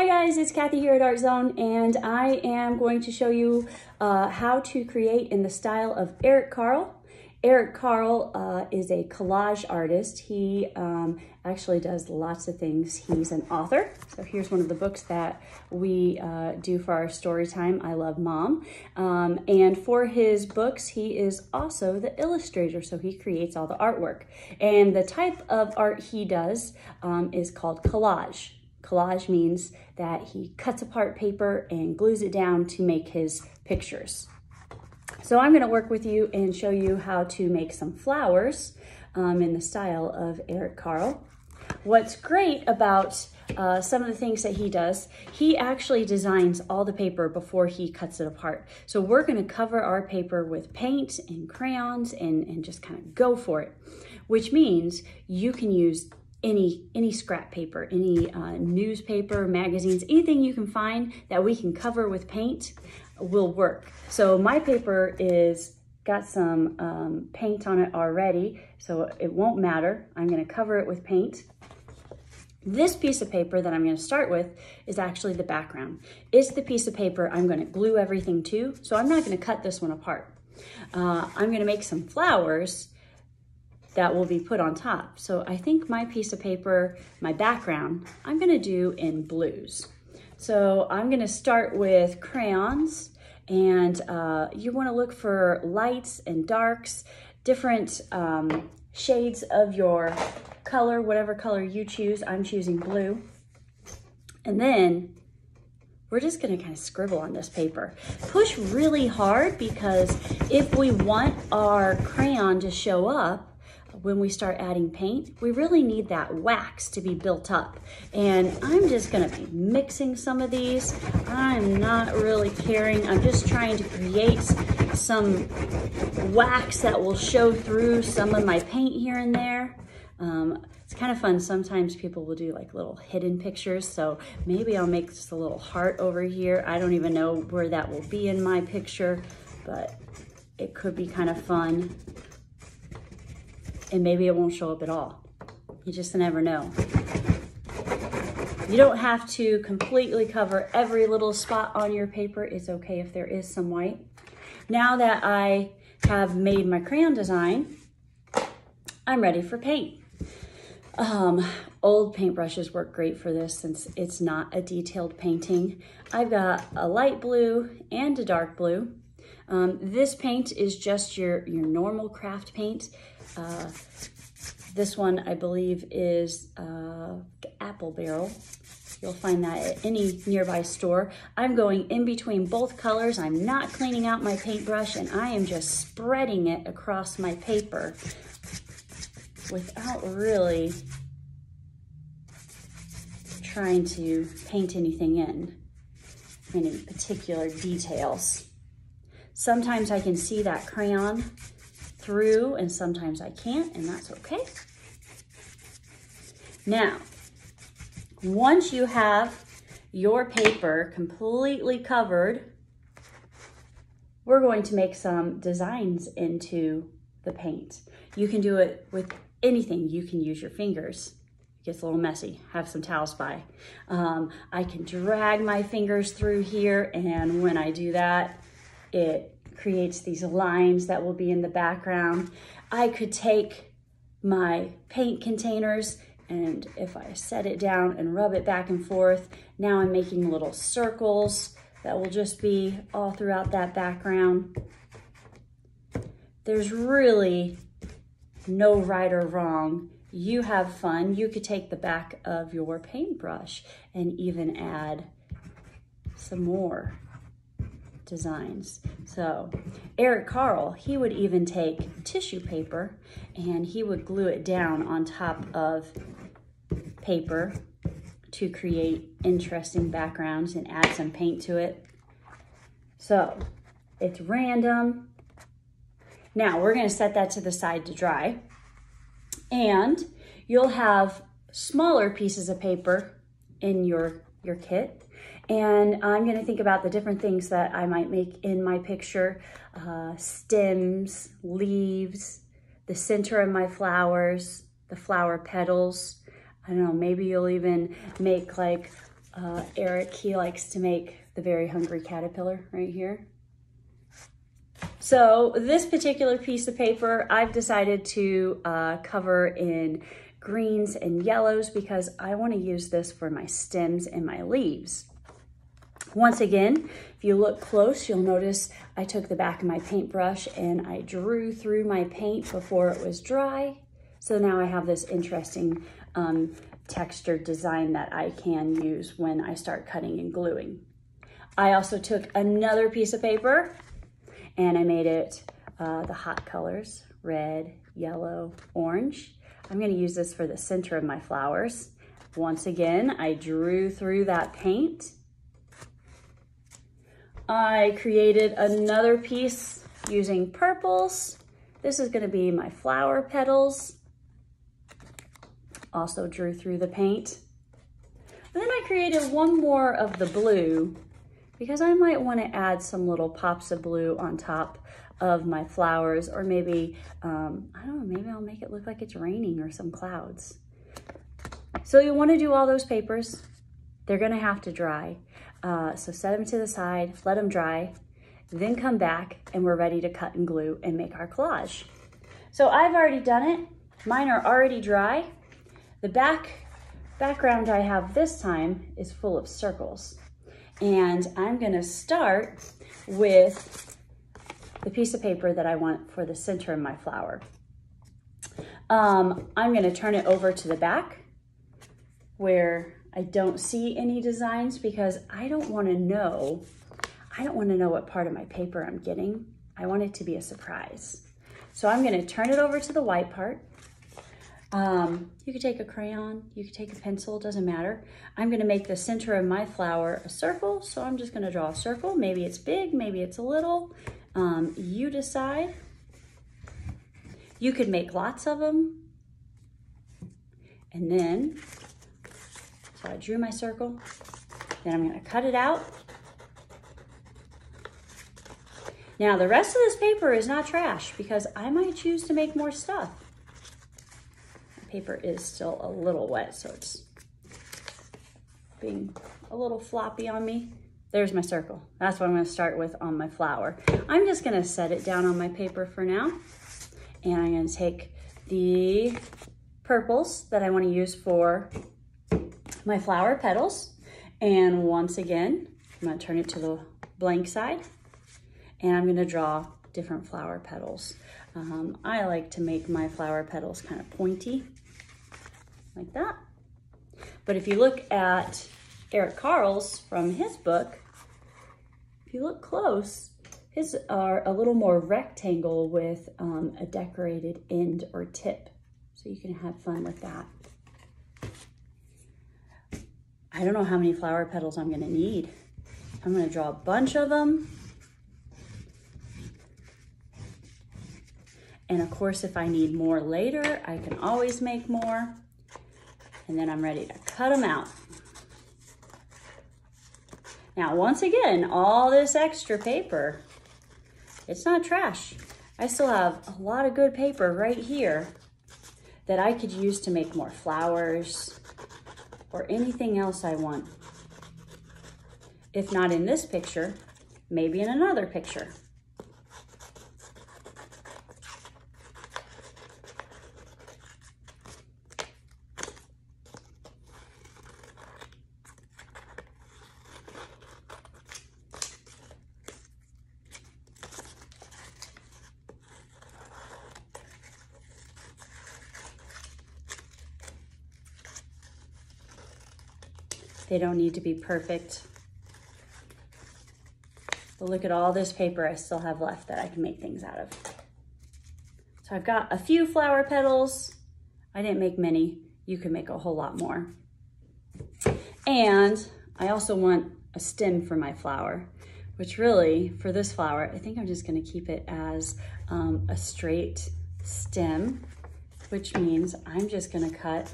Hi guys, it's Kathy here at Art Zone and I am going to show you uh, how to create in the style of Eric Carle. Eric Carle uh, is a collage artist. He um, actually does lots of things. He's an author. So here's one of the books that we uh, do for our story time, I Love Mom. Um, and for his books, he is also the illustrator. So he creates all the artwork. And the type of art he does um, is called collage. Collage means that he cuts apart paper and glues it down to make his pictures. So I'm gonna work with you and show you how to make some flowers um, in the style of Eric Carle. What's great about uh, some of the things that he does, he actually designs all the paper before he cuts it apart. So we're gonna cover our paper with paint and crayons and, and just kind of go for it, which means you can use any any scrap paper, any uh, newspaper, magazines, anything you can find that we can cover with paint will work. So my paper is got some um, paint on it already, so it won't matter. I'm gonna cover it with paint. This piece of paper that I'm gonna start with is actually the background. It's the piece of paper I'm gonna glue everything to, so I'm not gonna cut this one apart. Uh, I'm gonna make some flowers that will be put on top. So I think my piece of paper, my background, I'm gonna do in blues. So I'm gonna start with crayons and uh, you wanna look for lights and darks, different um, shades of your color, whatever color you choose. I'm choosing blue. And then we're just gonna kind of scribble on this paper. Push really hard because if we want our crayon to show up, when we start adding paint, we really need that wax to be built up. And I'm just gonna be mixing some of these. I'm not really caring. I'm just trying to create some wax that will show through some of my paint here and there. Um, it's kind of fun. Sometimes people will do like little hidden pictures. So maybe I'll make just a little heart over here. I don't even know where that will be in my picture, but it could be kind of fun and maybe it won't show up at all. You just never know. You don't have to completely cover every little spot on your paper. It's okay if there is some white. Now that I have made my crayon design, I'm ready for paint. Um, old paintbrushes work great for this since it's not a detailed painting. I've got a light blue and a dark blue. Um, this paint is just your, your normal craft paint. Uh, this one, I believe, is uh, Apple Barrel. You'll find that at any nearby store. I'm going in between both colors. I'm not cleaning out my paintbrush and I am just spreading it across my paper without really trying to paint anything in, any particular details. Sometimes I can see that crayon through and sometimes I can't and that's okay. Now, once you have your paper completely covered, we're going to make some designs into the paint. You can do it with anything. You can use your fingers. It gets a little messy. Have some towels by. Um, I can drag my fingers through here and when I do that, it creates these lines that will be in the background. I could take my paint containers and if I set it down and rub it back and forth, now I'm making little circles that will just be all throughout that background. There's really no right or wrong. You have fun. You could take the back of your paintbrush and even add some more designs. So Eric Carle, he would even take tissue paper and he would glue it down on top of paper to create interesting backgrounds and add some paint to it. So it's random. Now we're gonna set that to the side to dry and you'll have smaller pieces of paper in your, your kit and I'm gonna think about the different things that I might make in my picture. Uh, stems, leaves, the center of my flowers, the flower petals. I don't know, maybe you'll even make like uh, Eric, he likes to make the very hungry caterpillar right here. So this particular piece of paper, I've decided to uh, cover in greens and yellows because I want to use this for my stems and my leaves. Once again, if you look close, you'll notice I took the back of my paintbrush and I drew through my paint before it was dry. So now I have this interesting um, textured design that I can use when I start cutting and gluing. I also took another piece of paper and I made it uh, the hot colors, red, yellow, orange. I'm gonna use this for the center of my flowers. Once again, I drew through that paint. I created another piece using purples. This is gonna be my flower petals. Also drew through the paint. And then I created one more of the blue because I might wanna add some little pops of blue on top of my flowers or maybe, um, I don't know, maybe I'll make it look like it's raining or some clouds. So you wanna do all those papers. They're gonna have to dry. Uh, so set them to the side, let them dry, then come back and we're ready to cut and glue and make our collage. So I've already done it. Mine are already dry. The back background I have this time is full of circles. And I'm gonna start with the piece of paper that I want for the center of my flower. Um, I'm gonna turn it over to the back where I don't see any designs because I don't wanna know, I don't wanna know what part of my paper I'm getting. I want it to be a surprise. So I'm gonna turn it over to the white part. Um, you could take a crayon, you could take a pencil, doesn't matter. I'm gonna make the center of my flower a circle, so I'm just gonna draw a circle. Maybe it's big, maybe it's a little. Um, you decide. You could make lots of them. And then, so I drew my circle. Then I'm gonna cut it out. Now the rest of this paper is not trash because I might choose to make more stuff. Paper is still a little wet, so it's being a little floppy on me. There's my circle. That's what I'm gonna start with on my flower. I'm just gonna set it down on my paper for now. And I'm gonna take the purples that I wanna use for my flower petals. And once again, I'm gonna turn it to the blank side and I'm gonna draw different flower petals. Um, I like to make my flower petals kind of pointy, like that. But if you look at Eric Carle's from his book, if you look close, his are a little more rectangle with um, a decorated end or tip. So you can have fun with that. I don't know how many flower petals I'm gonna need. I'm gonna draw a bunch of them. And of course, if I need more later, I can always make more. And then I'm ready to cut them out. Now, once again, all this extra paper, it's not trash. I still have a lot of good paper right here that I could use to make more flowers or anything else I want. If not in this picture, maybe in another picture. They don't need to be perfect. But look at all this paper I still have left that I can make things out of. So I've got a few flower petals. I didn't make many. You can make a whole lot more. And I also want a stem for my flower, which really, for this flower, I think I'm just gonna keep it as um, a straight stem, which means I'm just gonna cut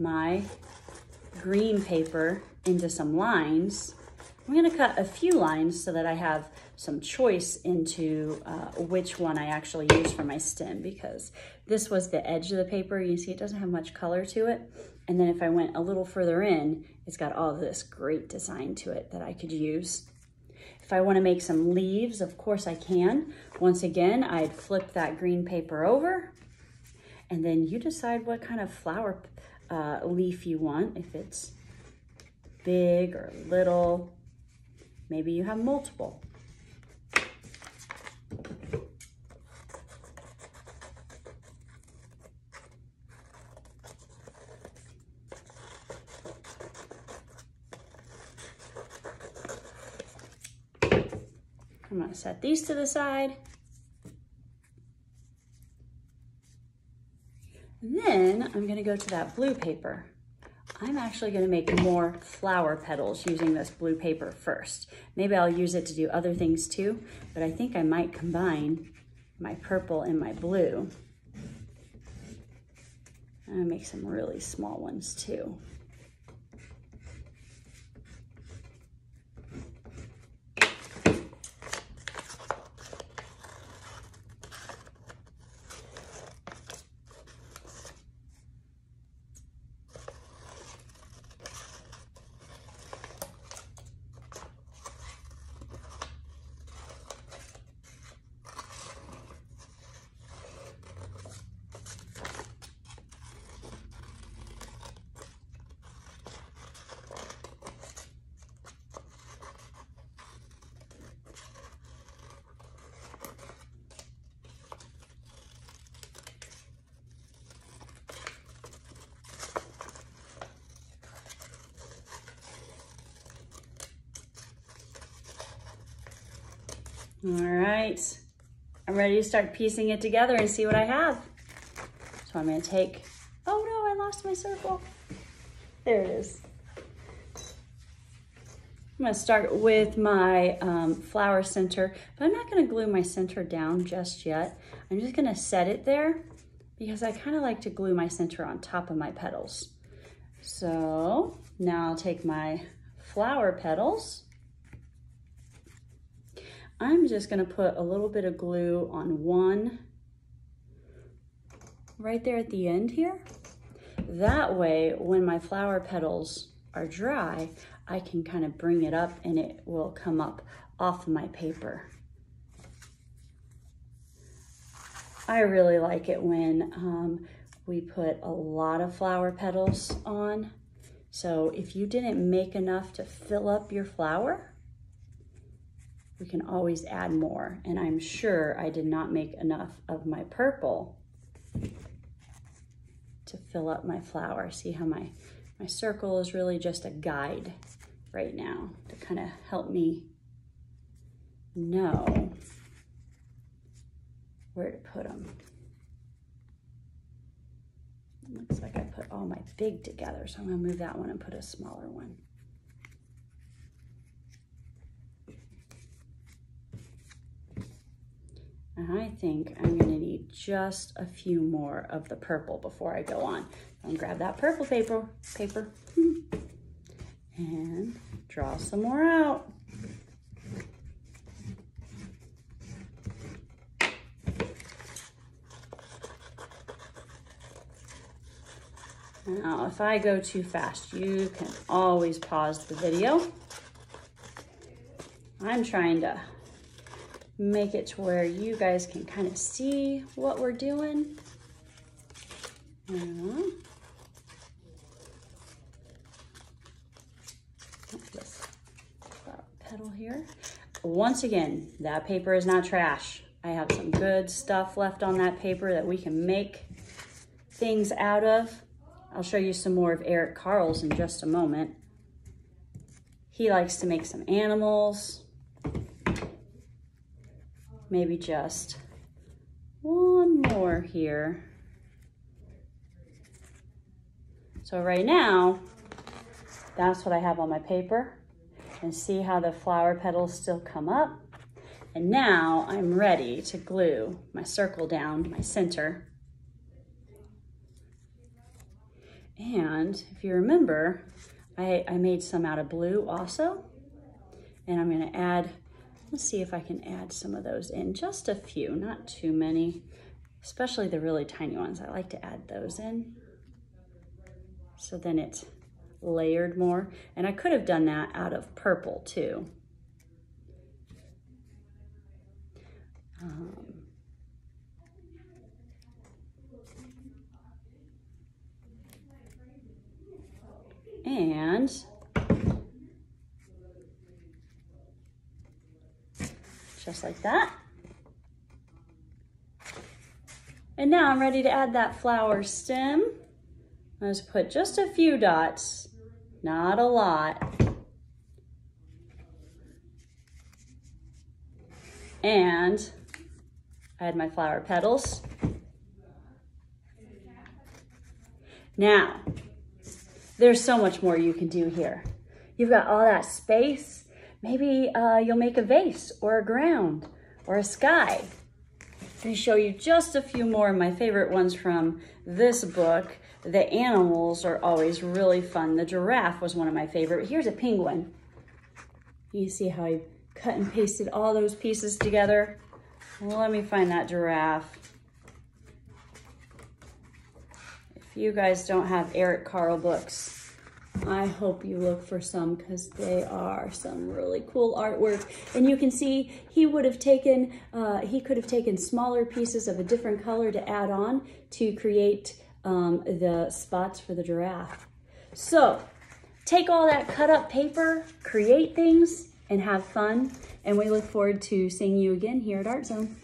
my green paper into some lines I'm gonna cut a few lines so that I have some choice into uh, which one I actually use for my stem because this was the edge of the paper. You see it doesn't have much color to it. And then if I went a little further in, it's got all this great design to it that I could use. If I wanna make some leaves, of course I can. Once again, I'd flip that green paper over and then you decide what kind of flower uh, leaf you want, if it's big or little. Maybe you have multiple. I'm gonna set these to the side. And then I'm gonna go to that blue paper. I'm actually gonna make more flower petals using this blue paper first. Maybe I'll use it to do other things too, but I think I might combine my purple and my blue. I'm gonna make some really small ones too. All right, I'm ready to start piecing it together and see what I have. So I'm gonna take, oh no, I lost my circle. There it is. I'm gonna start with my um, flower center, but I'm not gonna glue my center down just yet. I'm just gonna set it there because I kinda like to glue my center on top of my petals. So now I'll take my flower petals I'm just gonna put a little bit of glue on one right there at the end here. That way, when my flower petals are dry, I can kind of bring it up and it will come up off my paper. I really like it when um, we put a lot of flower petals on. So if you didn't make enough to fill up your flower, we can always add more. And I'm sure I did not make enough of my purple to fill up my flower. See how my, my circle is really just a guide right now to kind of help me know where to put them. Looks like I put all my big together, so I'm gonna move that one and put a smaller one. I think I'm gonna need just a few more of the purple before I go on. I'm grab that purple paper, paper and draw some more out. Now, if I go too fast, you can always pause the video. I'm trying to make it to where you guys can kind of see what we're doing. Uh, this petal here. Once again, that paper is not trash. I have some good stuff left on that paper that we can make things out of. I'll show you some more of Eric Carle's in just a moment. He likes to make some animals, maybe just one more here. So right now, that's what I have on my paper. And see how the flower petals still come up. And now I'm ready to glue my circle down my center. And if you remember, I, I made some out of blue also. And I'm gonna add, let's see if I can add some of those in, just a few, not too many, especially the really tiny ones. I like to add those in. So then it's layered more. And I could have done that out of purple too. Um, and just like that. And now I'm ready to add that flower stem. Let's put just a few dots, not a lot. And I add my flower petals. Now, there's so much more you can do here. You've got all that space. Maybe uh, you'll make a vase or a ground or a sky. Let me show you just a few more of my favorite ones from this book. The animals are always really fun. The giraffe was one of my favorite. Here's a penguin. You see how I cut and pasted all those pieces together? let me find that giraffe. If you guys don't have Eric Carle books, I hope you look for some because they are some really cool artwork. And you can see he would have taken, uh, he could have taken smaller pieces of a different color to add on to create um, the spots for the giraffe. So take all that cut up paper, create things, and have fun. And we look forward to seeing you again here at Art Zone.